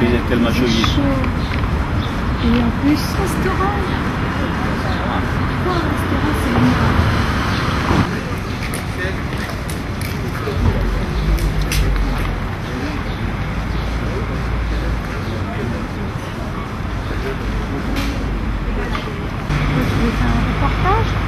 Vous êtes tellement joyeux. Et en plus, restaurant. Pourquoi un restaurant, c'est Vous voulez faire un reportage?